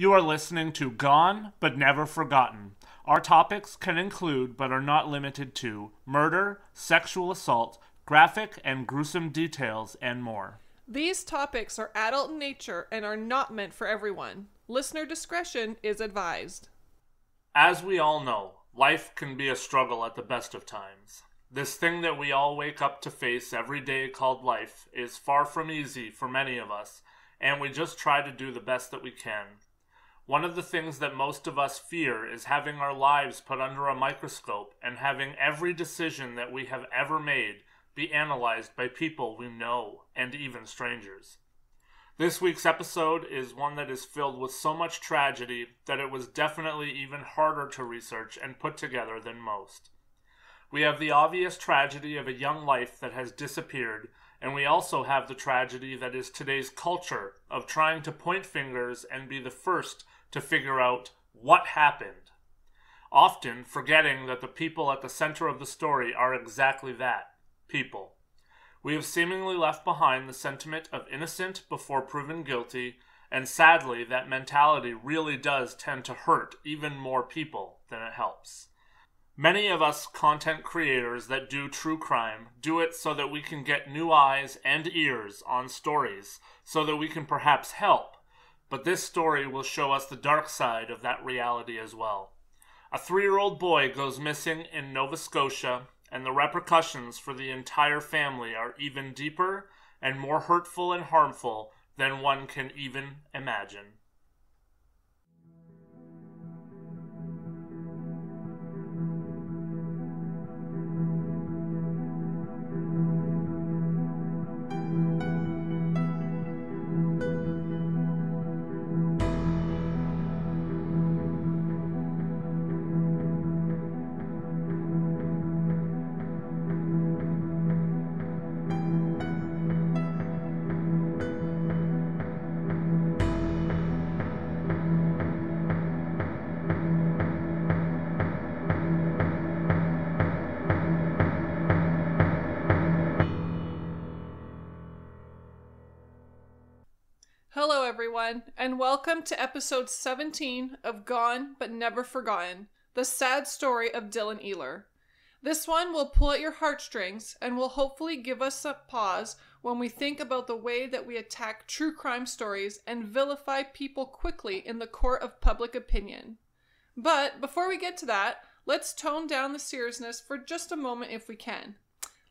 You are listening to Gone but Never Forgotten. Our topics can include, but are not limited to, murder, sexual assault, graphic and gruesome details, and more. These topics are adult in nature and are not meant for everyone. Listener discretion is advised. As we all know, life can be a struggle at the best of times. This thing that we all wake up to face every day called life is far from easy for many of us, and we just try to do the best that we can. One of the things that most of us fear is having our lives put under a microscope and having every decision that we have ever made be analyzed by people we know and even strangers. This week's episode is one that is filled with so much tragedy that it was definitely even harder to research and put together than most. We have the obvious tragedy of a young life that has disappeared, and we also have the tragedy that is today's culture of trying to point fingers and be the first to figure out what happened. Often forgetting that the people at the center of the story are exactly that people. We have seemingly left behind the sentiment of innocent before proven guilty, and sadly, that mentality really does tend to hurt even more people than it helps. Many of us content creators that do true crime do it so that we can get new eyes and ears on stories, so that we can perhaps help. But this story will show us the dark side of that reality as well. A three year old boy goes missing in Nova Scotia, and the repercussions for the entire family are even deeper and more hurtful and harmful than one can even imagine. Everyone, and welcome to episode 17 of Gone But Never Forgotten The Sad Story of Dylan Ehler. This one will pull at your heartstrings and will hopefully give us a pause when we think about the way that we attack true crime stories and vilify people quickly in the court of public opinion. But before we get to that, let's tone down the seriousness for just a moment if we can.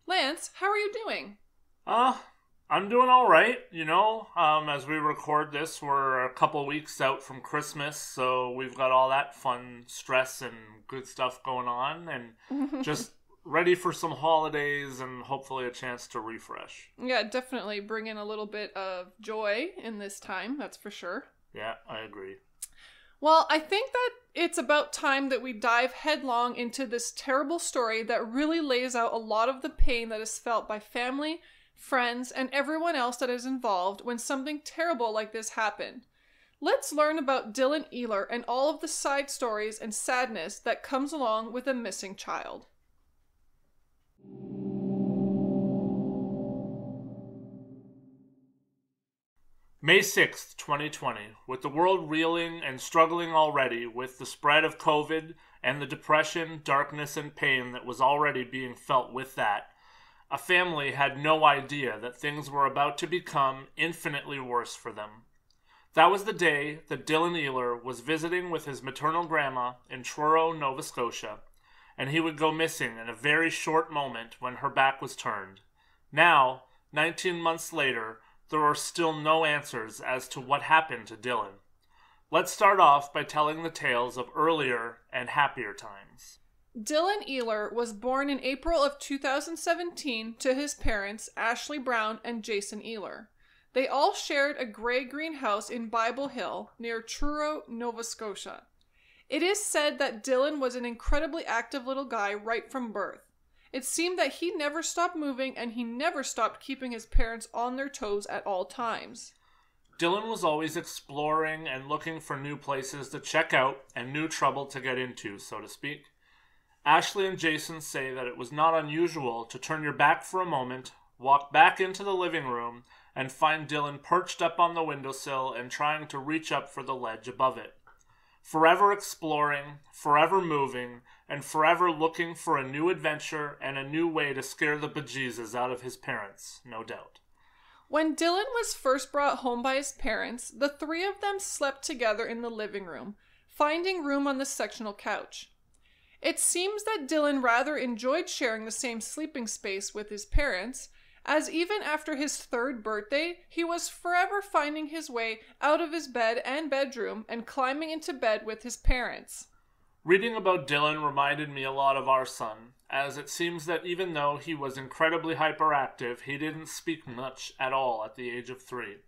Lance, how are you doing? Uh, I'm doing all right. You know, um, as we record this, we're a couple weeks out from Christmas, so we've got all that fun stress and good stuff going on, and just ready for some holidays and hopefully a chance to refresh. Yeah, definitely bring in a little bit of joy in this time, that's for sure. Yeah, I agree. Well, I think that it's about time that we dive headlong into this terrible story that really lays out a lot of the pain that is felt by family, friends, and everyone else that is involved when something terrible like this happened. Let's learn about Dylan Ehler and all of the side stories and sadness that comes along with a missing child. May 6th, 2020, with the world reeling and struggling already with the spread of COVID and the depression, darkness, and pain that was already being felt with that, a family had no idea that things were about to become infinitely worse for them. That was the day that Dylan Ehler was visiting with his maternal grandma in Truro, Nova Scotia, and he would go missing in a very short moment when her back was turned. Now, 19 months later, there are still no answers as to what happened to Dylan. Let's start off by telling the tales of earlier and happier times. Dylan Ehler was born in April of 2017 to his parents, Ashley Brown and Jason Ehler. They all shared a gray green house in Bible Hill near Truro, Nova Scotia. It is said that Dylan was an incredibly active little guy right from birth. It seemed that he never stopped moving and he never stopped keeping his parents on their toes at all times. Dylan was always exploring and looking for new places to check out and new trouble to get into, so to speak. Ashley and Jason say that it was not unusual to turn your back for a moment, walk back into the living room, and find Dylan perched up on the windowsill and trying to reach up for the ledge above it. Forever exploring, forever moving, and forever looking for a new adventure and a new way to scare the bejesus out of his parents, no doubt. When Dylan was first brought home by his parents, the three of them slept together in the living room, finding room on the sectional couch. It seems that Dylan rather enjoyed sharing the same sleeping space with his parents, as even after his third birthday, he was forever finding his way out of his bed and bedroom and climbing into bed with his parents. Reading about Dylan reminded me a lot of our son, as it seems that even though he was incredibly hyperactive, he didn't speak much at all at the age of three.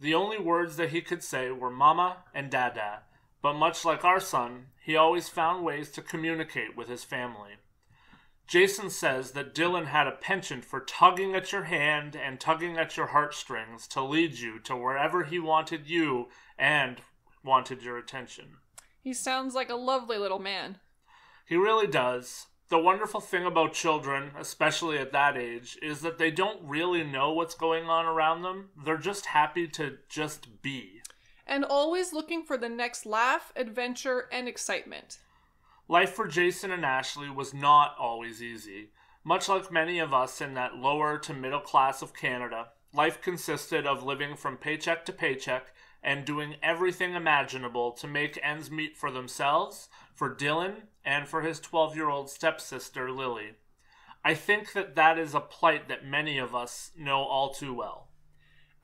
The only words that he could say were mama and dada, but much like our son, he always found ways to communicate with his family. Jason says that Dylan had a penchant for tugging at your hand and tugging at your heartstrings to lead you to wherever he wanted you and wanted your attention. He sounds like a lovely little man. He really does. The wonderful thing about children, especially at that age, is that they don't really know what's going on around them. They're just happy to just be. And always looking for the next laugh, adventure, and excitement. Life for Jason and Ashley was not always easy. Much like many of us in that lower to middle class of Canada, life consisted of living from paycheck to paycheck and doing everything imaginable to make ends meet for themselves, for Dylan, and for his 12 year old stepsister, Lily. I think that that is a plight that many of us know all too well.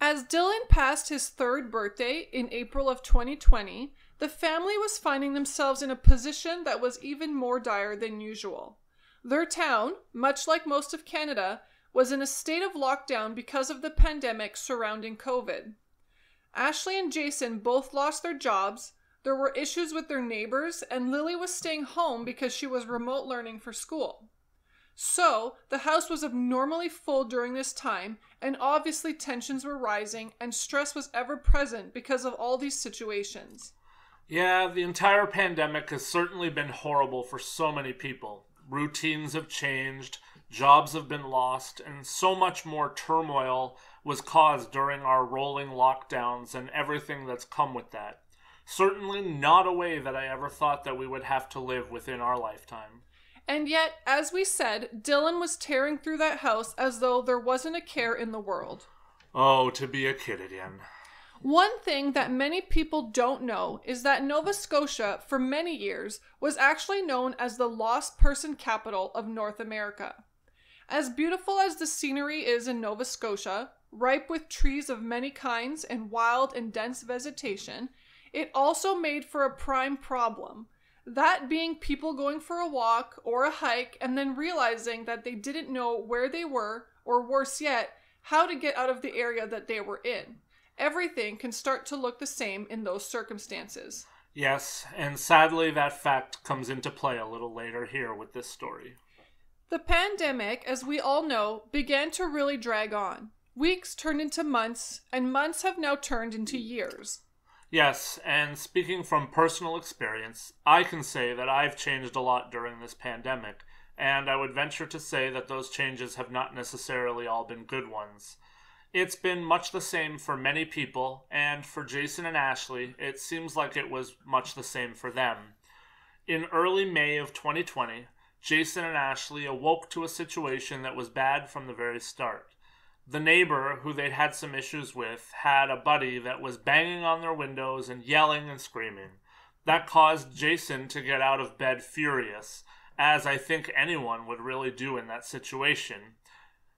As Dylan passed his third birthday in April of 2020, the family was finding themselves in a position that was even more dire than usual. Their town, much like most of Canada, was in a state of lockdown because of the pandemic surrounding COVID. Ashley and Jason both lost their jobs, there were issues with their neighbors, and Lily was staying home because she was remote learning for school. So, the house was abnormally full during this time, and obviously tensions were rising and stress was ever present because of all these situations. Yeah, the entire pandemic has certainly been horrible for so many people. Routines have changed, jobs have been lost, and so much more turmoil was caused during our rolling lockdowns and everything that's come with that. Certainly not a way that I ever thought that we would have to live within our lifetime. And yet, as we said, Dylan was tearing through that house as though there wasn't a care in the world. Oh, to be a kid again. One thing that many people don't know is that Nova Scotia, for many years, was actually known as the lost person capital of North America. As beautiful as the scenery is in Nova Scotia, ripe with trees of many kinds and wild and dense vegetation, it also made for a prime problem. That being people going for a walk or a hike and then realizing that they didn't know where they were, or worse yet, how to get out of the area that they were in everything can start to look the same in those circumstances. Yes, and sadly, that fact comes into play a little later here with this story. The pandemic, as we all know, began to really drag on. Weeks turned into months, and months have now turned into years. Yes, and speaking from personal experience, I can say that I've changed a lot during this pandemic, and I would venture to say that those changes have not necessarily all been good ones. It's been much the same for many people, and for Jason and Ashley, it seems like it was much the same for them. In early May of 2020, Jason and Ashley awoke to a situation that was bad from the very start. The neighbor, who they'd had some issues with, had a buddy that was banging on their windows and yelling and screaming. That caused Jason to get out of bed furious, as I think anyone would really do in that situation.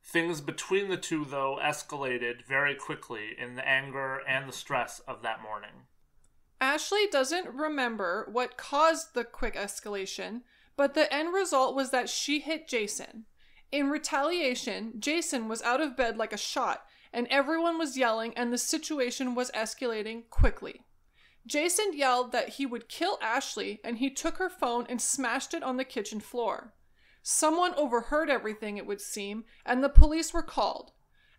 Things between the two, though, escalated very quickly in the anger and the stress of that morning. Ashley doesn't remember what caused the quick escalation, but the end result was that she hit Jason. In retaliation, Jason was out of bed like a shot, and everyone was yelling, and the situation was escalating quickly. Jason yelled that he would kill Ashley, and he took her phone and smashed it on the kitchen floor. Someone overheard everything, it would seem, and the police were called.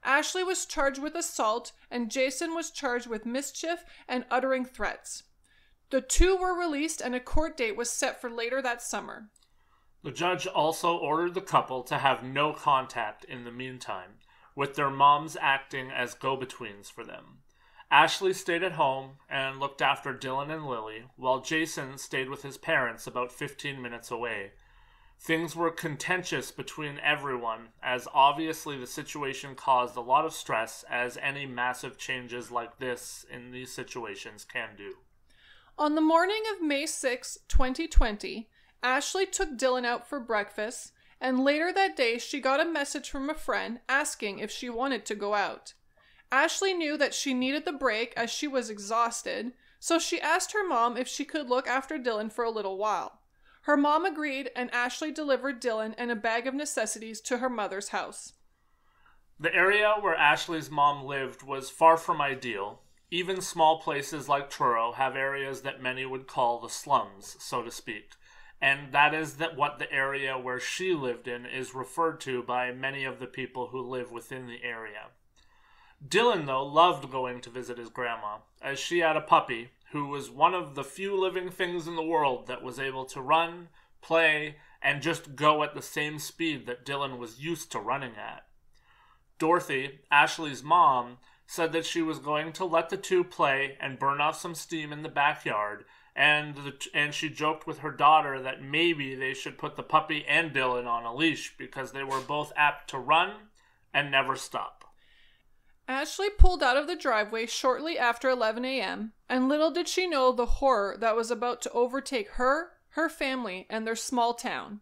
Ashley was charged with assault, and Jason was charged with mischief and uttering threats. The two were released, and a court date was set for later that summer. The judge also ordered the couple to have no contact in the meantime. with their moms acting as go betweens for them. Ashley stayed at home and looked after Dylan and Lily, while Jason stayed with his parents about 15 minutes away. Things were contentious between everyone, as obviously the situation caused a lot of stress, as any massive changes like this in these situations can do. On the morning of May 6, 2020, Ashley took Dylan out for breakfast, and later that day she got a message from a friend asking if she wanted to go out. Ashley knew that she needed the break as she was exhausted, so she asked her mom if she could look after Dylan for a little while. Her mom agreed, and Ashley delivered Dylan and a bag of necessities to her mother's house. The area where Ashley's mom lived was far from ideal. Even small places like Truro have areas that many would call the slums, so to speak. And that is that what the area where she lived in is referred to by many of the people who live within the area. Dylan, though, loved going to visit his grandma, as she had a puppy who was one of the few living things in the world that was able to run, play, and just go at the same speed that Dylan was used to running at. Dorothy, Ashley's mom, said that she was going to let the two play and burn off some steam in the backyard, and the, and she joked with her daughter that maybe they should put the puppy and Dylan on a leash because they were both apt to run and never stop. Ashley pulled out of the driveway shortly after 11 a.m., and little did she know the horror that was about to overtake her, her family, and their small town.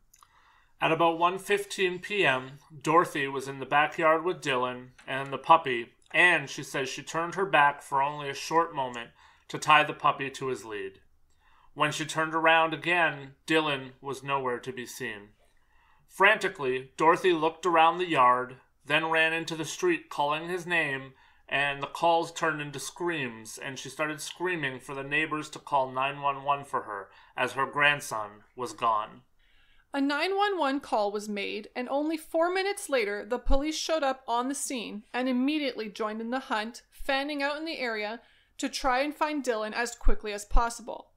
At about 1:15 p.m., Dorothy was in the backyard with Dylan and the puppy, and she says she turned her back for only a short moment to tie the puppy to his lead. When she turned around again, Dylan was nowhere to be seen. Frantically, Dorothy looked around the yard, then ran into the street calling his name, and the calls turned into screams, and she started screaming for the neighbors to call 911 for her, as her grandson was gone. A 911 call was made, and only four minutes later, the police showed up on the scene and immediately joined in the hunt, fanning out in the area to try and find Dylan as quickly as possible.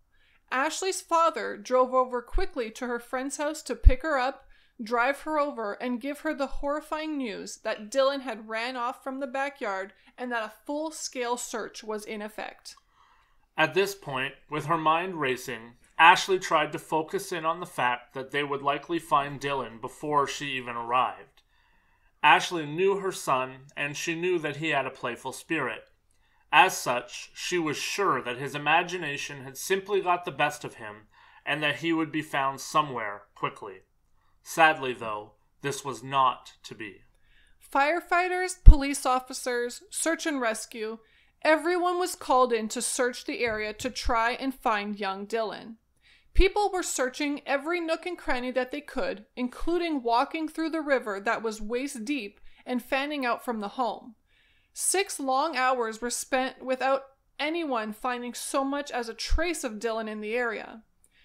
Ashley's father drove over quickly to her friend's house to pick her up drive her over, and give her the horrifying news that Dylan had ran off from the backyard and that a full scale search was in effect. At this point, with her mind racing, Ashley tried to focus in on the fact that they would likely find Dylan before she even arrived. Ashley knew her son, and she knew that he had a playful spirit. As such, she was sure that his imagination had simply got the best of him, and that he would be found somewhere quickly. Sadly, though, this was not to be. Firefighters, police officers, search and rescue, everyone was called in to search the area to try and find young Dylan. People were searching every nook and cranny that they could, including walking through the river that was waist deep and fanning out from the home. Six long hours were spent without anyone finding so much as a trace of Dylan in the area.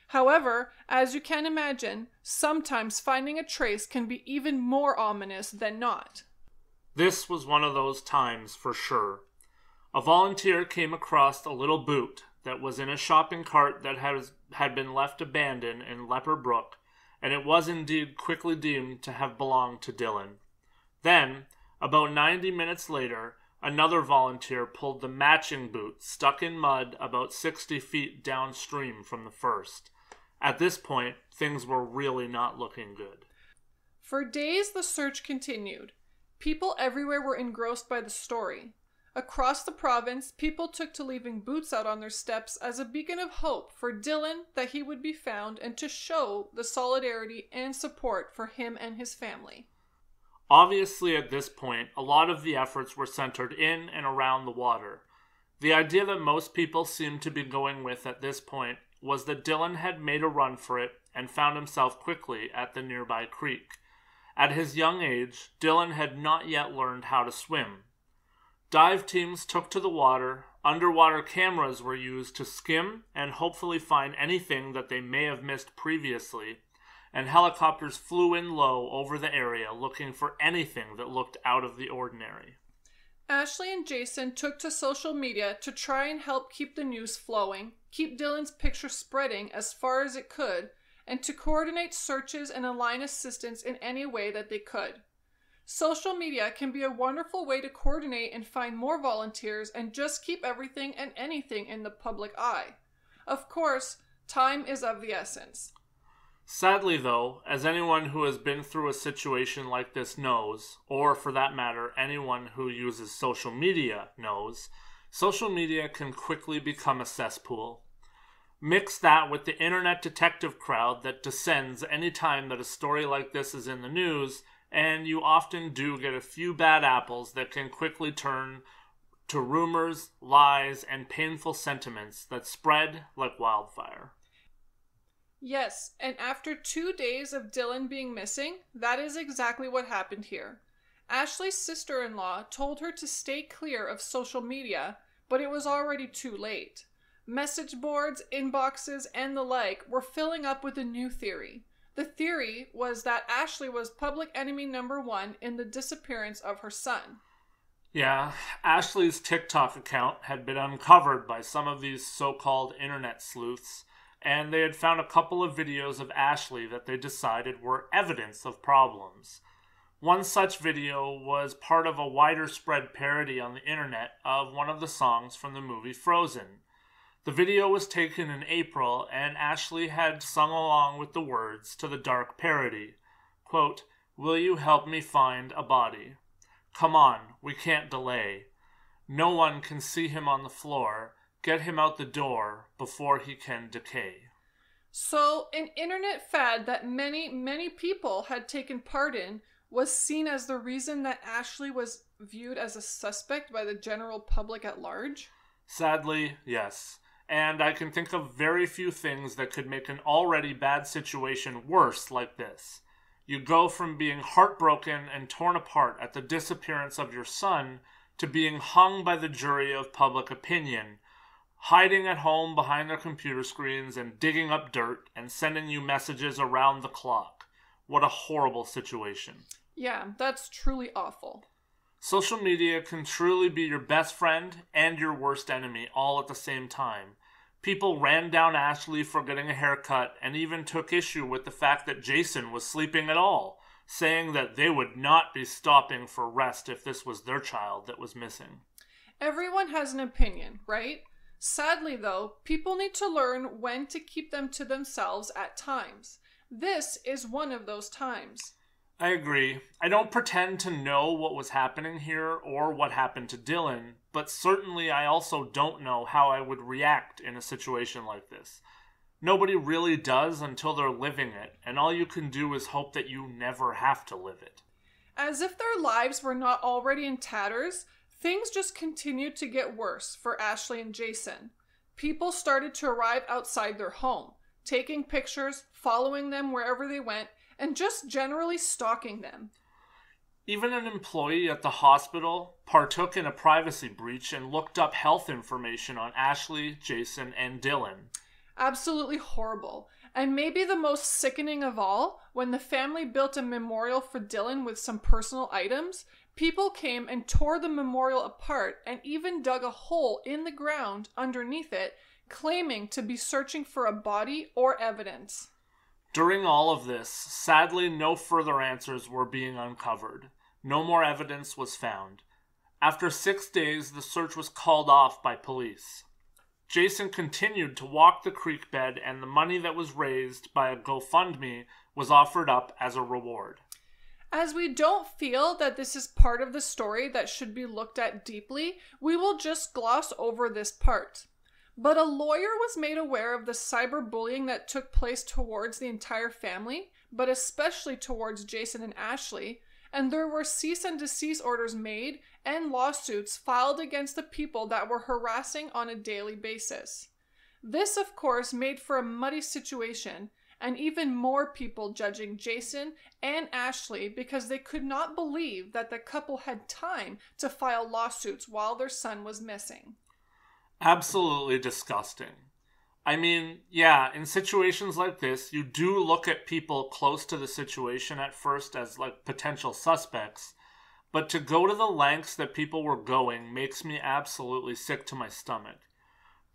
However, as you can imagine, sometimes finding a trace can be even more ominous than not. This was one of those times for sure. A volunteer came across a little boot that was in a shopping cart that has, had been left abandoned in Lepper Brook, and it was indeed quickly deemed to have belonged to Dylan. Then, about 90 minutes later, another volunteer pulled the matching boot stuck in mud about 60 feet downstream from the first. At this point, things were really not looking good. For days, the search continued. People everywhere were engrossed by the story. Across the province, people took to leaving boots out on their steps as a beacon of hope for Dylan that he would be found and to show the solidarity and support for him and his family. Obviously, at this point, a lot of the efforts were centered in and around the water. The idea that most people seemed to be going with at this point was that Dylan had made a run for it and found himself quickly at the nearby creek. At his young age, Dylan had not yet learned how to swim. Dive teams took to the water, underwater cameras were used to skim and hopefully find anything that they may have missed previously, and helicopters flew in low over the area looking for anything that looked out of the ordinary. Ashley and Jason took to social media to try and help keep the news flowing, keep Dylan's picture spreading as far as it could, and to coordinate searches and align assistance in any way that they could. Social media can be a wonderful way to coordinate and find more volunteers and just keep everything and anything in the public eye. Of course, time is of the essence. Sadly, though, as anyone who has been through a situation like this knows, or for that matter, anyone who uses social media knows, social media can quickly become a cesspool. Mix that with the internet detective crowd that descends any time that a story like this is in the news, and you often do get a few bad apples that can quickly turn to rumors, lies, and painful sentiments that spread like wildfire. Yes, and after two days of Dylan being missing, that is exactly what happened here. Ashley's sister in law told her to stay clear of social media, but it was already too late. Message boards, inboxes, and the like were filling up with a new theory. The theory was that Ashley was public enemy number one in the disappearance of her son. Yeah, Ashley's TikTok account had been uncovered by some of these so called internet sleuths and they had found a couple of videos of Ashley that they decided were evidence of problems. One such video was part of a wider spread parody on the internet of one of the songs from the movie Frozen. The video was taken in April, and Ashley had sung along with the words to the dark parody. Quote, Will you help me find a body? Come on, we can't delay. No one can see him on the floor. Get him out the door before he can decay. So, an internet fad that many, many people had taken part in was seen as the reason that Ashley was viewed as a suspect by the general public at large? Sadly, yes. And I can think of very few things that could make an already bad situation worse like this. You go from being heartbroken and torn apart at the disappearance of your son to being hung by the jury of public opinion hiding at home behind their computer screens and digging up dirt and sending you messages around the clock. What a horrible situation. Yeah, that's truly awful. Social media can truly be your best friend and your worst enemy all at the same time. People ran down Ashley for getting a haircut and even took issue with the fact that Jason was sleeping at all, saying that they would not be stopping for rest if this was their child that was missing. Everyone has an opinion, right? Sadly, though, people need to learn when to keep them to themselves at times. This is one of those times. I agree. I don't pretend to know what was happening here or what happened to Dylan, but certainly I also don't know how I would react in a situation like this. Nobody really does until they're living it, and all you can do is hope that you never have to live it. As if their lives were not already in tatters, Things just continued to get worse for Ashley and Jason. People started to arrive outside their home, taking pictures, following them wherever they went, and just generally stalking them. Even an employee at the hospital partook in a privacy breach and looked up health information on Ashley, Jason, and Dylan. Absolutely horrible. And maybe the most sickening of all, when the family built a memorial for Dylan with some personal items, People came and tore the memorial apart and even dug a hole in the ground underneath it, claiming to be searching for a body or evidence. During all of this, sadly, no further answers were being uncovered. No more evidence was found. After six days, the search was called off by police. Jason continued to walk the creek bed, and the money that was raised by a GoFundMe was offered up as a reward. As we don't feel that this is part of the story that should be looked at deeply, we will just gloss over this part. But a lawyer was made aware of the cyberbullying that took place towards the entire family, but especially towards Jason and Ashley, and there were cease and desist orders made and lawsuits filed against the people that were harassing on a daily basis. This, of course, made for a muddy situation, and even more people judging Jason and Ashley because they could not believe that the couple had time to file lawsuits while their son was missing. Absolutely disgusting. I mean, yeah, in situations like this, you do look at people close to the situation at first as like potential suspects, but to go to the lengths that people were going makes me absolutely sick to my stomach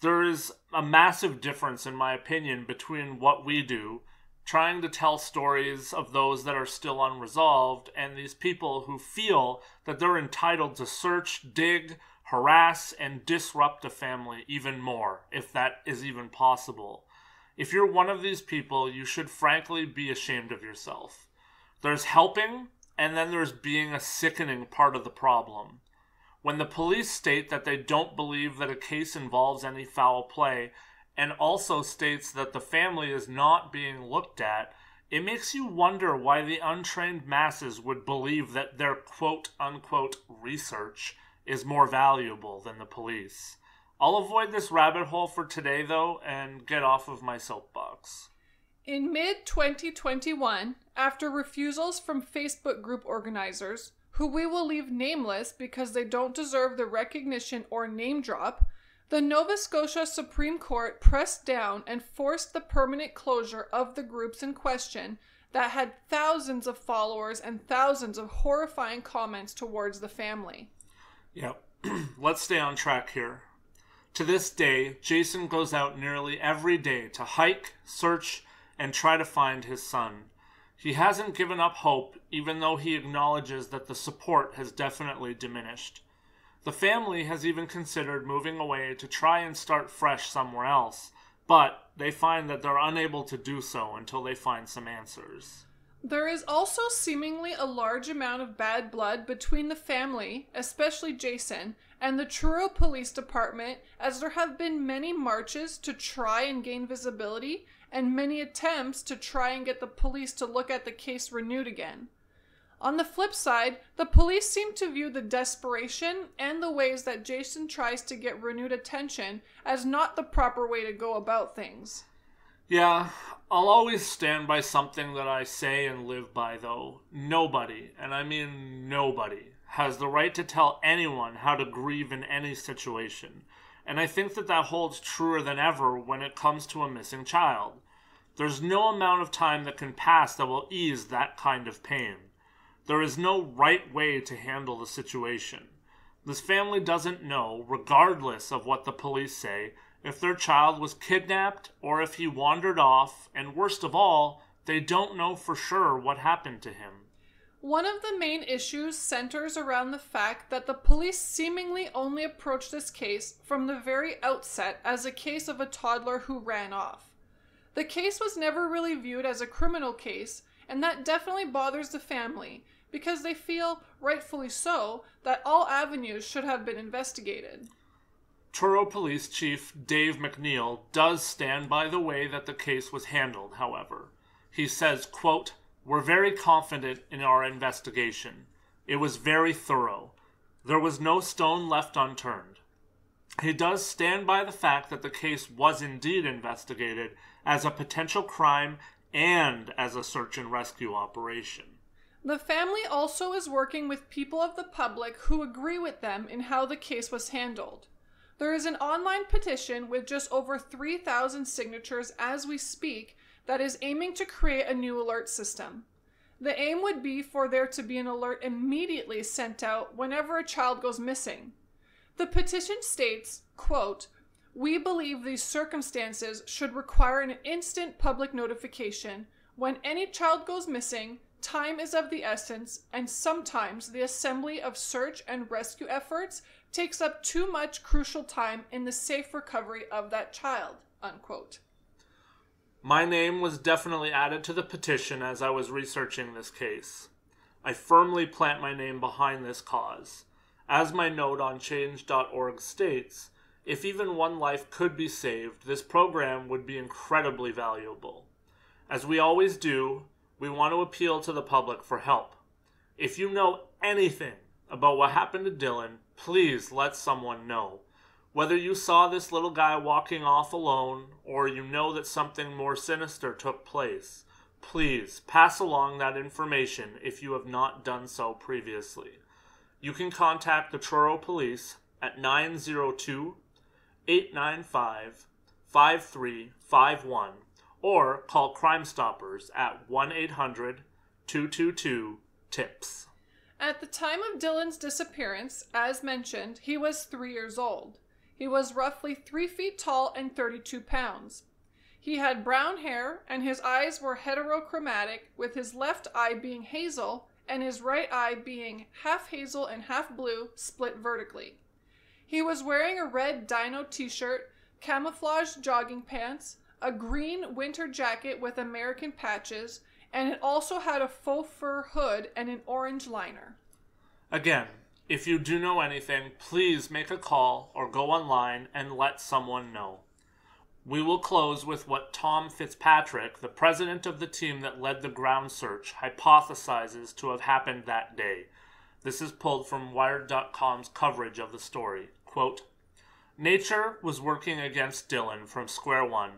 there is a massive difference, in my opinion, between what we do, trying to tell stories of those that are still unresolved and these people who feel that they're entitled to search, dig, harass, and disrupt a family even more, if that is even possible. If you're one of these people, you should frankly be ashamed of yourself. There's helping, and then there's being a sickening part of the problem. When the police state that they don't believe that a case involves any foul play, and also states that the family is not being looked at, it makes you wonder why the untrained masses would believe that their quote unquote research is more valuable than the police. I'll avoid this rabbit hole for today, though, and get off of my soapbox. In mid 2021, after refusals from Facebook group organizers, who we will leave nameless because they don't deserve the recognition or name drop, the Nova Scotia Supreme Court pressed down and forced the permanent closure of the groups in question that had thousands of followers and thousands of horrifying comments towards the family. Yep. Let's stay on track here. To this day, Jason goes out nearly every day to hike, search, and try to find his son. He hasn't given up hope, even though he acknowledges that the support has definitely diminished. The family has even considered moving away to try and start fresh somewhere else, but they find that they're unable to do so until they find some answers. There is also seemingly a large amount of bad blood between the family, especially Jason, and the Truro Police Department, as there have been many marches to try and gain visibility and many attempts to try and get the police to look at the case renewed again. On the flip side, the police seem to view the desperation and the ways that Jason tries to get renewed attention as not the proper way to go about things. Yeah, I'll always stand by something that I say and live by, though. Nobody, and I mean nobody, has the right to tell anyone how to grieve in any situation. And I think that that holds truer than ever when it comes to a missing child. There's no amount of time that can pass that will ease that kind of pain. There is no right way to handle the situation. This family doesn't know, regardless of what the police say, if their child was kidnapped or if he wandered off, and worst of all, they don't know for sure what happened to him. One of the main issues centers around the fact that the police seemingly only approached this case from the very outset as a case of a toddler who ran off. The case was never really viewed as a criminal case, and that definitely bothers the family because they feel, rightfully so, that all avenues should have been investigated. Truro Police Chief Dave MacNeil does stand by the way that the case was handled, however. He says, quote, We're very confident in our investigation. It was very thorough. There was no stone left unturned. He does stand by the fact that the case was indeed investigated as a potential crime and as a search and rescue operation. The family also is working with people of the public who agree with them in how the case was handled. There is an online petition with just over 3,000 signatures as we speak that is aiming to create a new alert system. The aim would be for there to be an alert immediately sent out whenever a child goes missing. The petition states, quote, we believe these circumstances should require an instant public notification. When any child goes missing, time is of the essence, and sometimes the assembly of search and rescue efforts takes up too much crucial time in the safe recovery of that child. Unquote. My name was definitely added to the petition as I was researching this case. I firmly plant my name behind this cause. As my note on change.org states, if even one life could be saved, this program would be incredibly valuable. As we always do, we want to appeal to the public for help. If you know anything about what happened to Dylan, please let someone know. Whether you saw this little guy walking off alone or you know that something more sinister took place, please pass along that information if you have not done so previously. You can contact the Truro Police at 902 895 5351 or call Crime Stoppers at 1 800 222 TIPS. At the time of Dylan's disappearance, as mentioned, he was three years old. He was roughly three feet tall and 32 pounds. He had brown hair, and his eyes were heterochromatic, with his left eye being hazel and his right eye being half hazel and half blue, split vertically. He was wearing a red dino t shirt, camouflage jogging pants, a green winter jacket with American patches, and it also had a faux fur hood and an orange liner. Again, if you do know anything, please make a call or go online and let someone know. We will close with what Tom Fitzpatrick, the president of the team that led the ground search, hypothesizes to have happened that day. This is pulled from Wired.com's coverage of the story. Quote, Nature was working against Dylan from square one.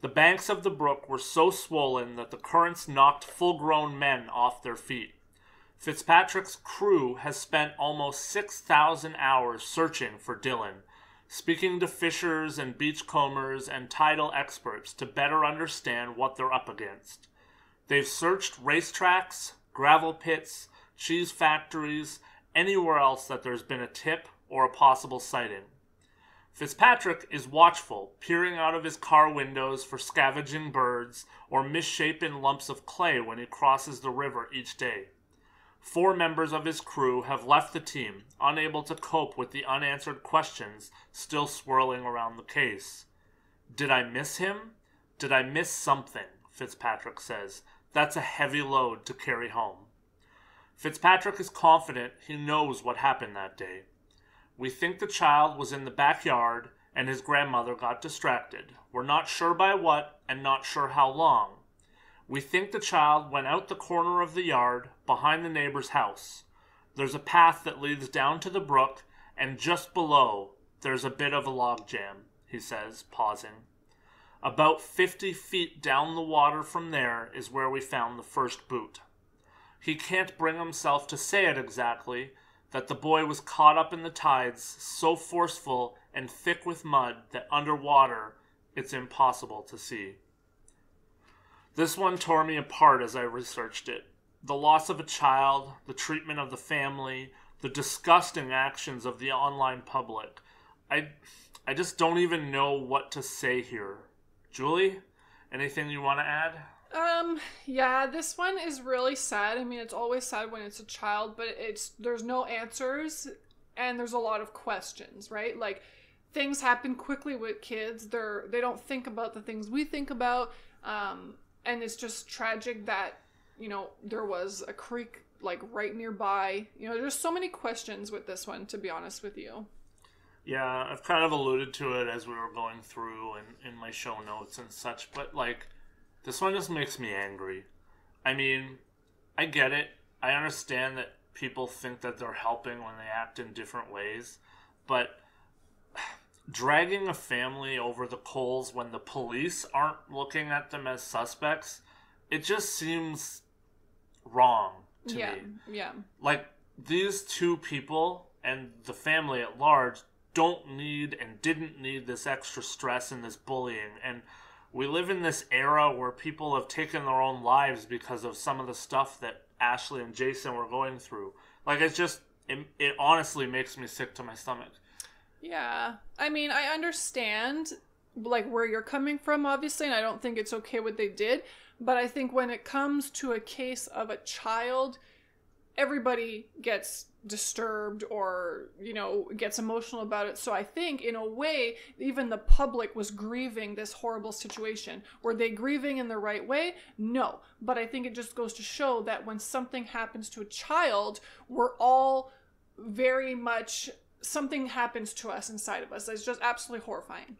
The banks of the brook were so swollen that the currents knocked full grown men off their feet. Fitzpatrick's crew has spent almost 6,000 hours searching for Dylan, speaking to fishers and beachcombers and tidal experts to better understand what they're up against. They've searched racetracks, gravel pits, cheese factories, anywhere else that there's been a tip or a possible sighting. Fitzpatrick is watchful, peering out of his car windows for scavenging birds or misshapen lumps of clay when he crosses the river each day. Four members of his crew have left the team, unable to cope with the unanswered questions still swirling around the case. Did I miss him? Did I miss something? Fitzpatrick says. That's a heavy load to carry home. Fitzpatrick is confident he knows what happened that day. We think the child was in the backyard and his grandmother got distracted. We're not sure by what and not sure how long. We think the child went out the corner of the yard behind the neighbor's house. There's a path that leads down to the brook, and just below there's a bit of a log jam, he says, pausing. About 50 feet down the water from there is where we found the first boot. He can't bring himself to say it exactly, that the boy was caught up in the tides, so forceful and thick with mud that underwater it's impossible to see. This one tore me apart as I researched it. The loss of a child, the treatment of the family, the disgusting actions of the online public. I I just don't even know what to say here. Julie, anything you want to add? Um, yeah, this one is really sad. I mean, it's always sad when it's a child, but it's there's no answers and there's a lot of questions, right? Like things happen quickly with kids. They're they don't think about the things we think about. Um, and it's just tragic that, you know, there was a creek like right nearby. You know, there's so many questions with this one to be honest with you. Yeah, I've kind of alluded to it as we were going through and in my show notes and such, but like this one just makes me angry. I mean, I get it. I understand that people think that they're helping when they act in different ways, but dragging a family over the coals when the police aren't looking at them as suspects, it just seems wrong to yeah, me. yeah. Like these two people and the family at large don't need and didn't need this extra stress and this bullying and we live in this era where people have taken their own lives because of some of the stuff that Ashley and Jason were going through. Like it's just it, it honestly makes me sick to my stomach. Yeah. I mean, I understand like where you're coming from obviously, and I don't think it's okay what they did, but I think when it comes to a case of a child, everybody gets disturbed or you know gets emotional about it. So i think in a way even the public was grieving this horrible situation. Were they grieving in the right way? No. But i think it just goes to show that when something happens to a child we're all very much something happens to us inside of us. It's just absolutely horrifying.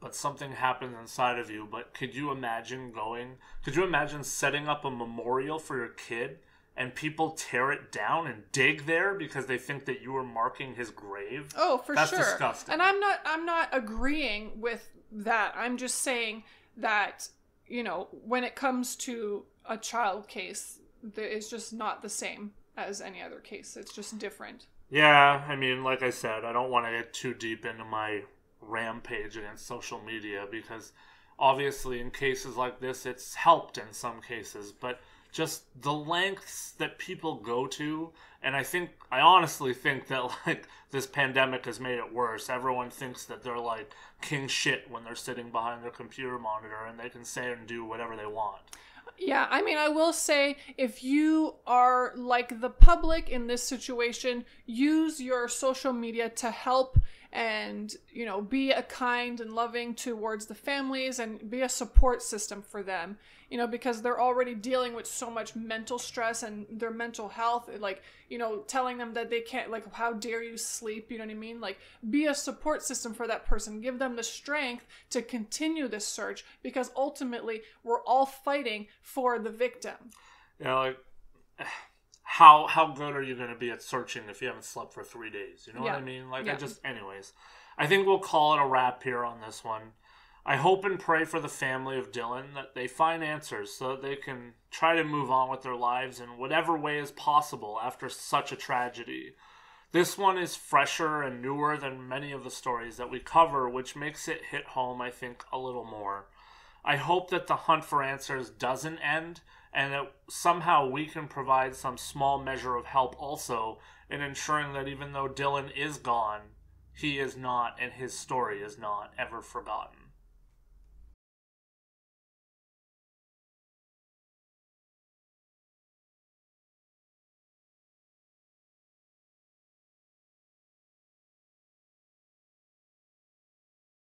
But something happens inside of you but could you imagine going could you imagine setting up a memorial for your kid and people tear it down and dig there because they think that you were marking his grave. Oh, for That's sure. disgusting. And I'm not I'm not agreeing with that. I'm just saying that, you know, when it comes to a child case, it's just not the same as any other case. It's just different. Yeah, I mean, like I said, I don't want to get too deep into my rampage against social media because obviously in cases like this it's helped in some cases, but just the lengths that people go to and i think i honestly think that like this pandemic has made it worse. Everyone thinks that they're like king shit when they're sitting behind their computer monitor and they can say and do whatever they want. Yeah, I mean, I will say if you are like the public in this situation, use your social media to help and, you know, be a kind and loving towards the families and be a support system for them, you know, because they're already dealing with so much mental stress and their mental health. Like, you know, telling them that they can't, like, how dare you sleep, you know what I mean? Like, be a support system for that person. Give them the strength to continue this search because ultimately we're all fighting for the victim. you know like how how good are you going to be at searching if you haven't slept for three days? You know what i mean? Like i just anyways i think we'll call it a wrap here on this one. I hope and pray for the family of dylan that they find answers so that they can try to move on with their lives in whatever way is possible after such a tragedy. This one is fresher and newer than many of the stories that we cover which makes it hit home i think a little more. I hope that the hunt for answers doesn't end and that somehow we can provide some small measure of help also in ensuring that even though Dylan is gone, he is not and his story is not ever forgotten.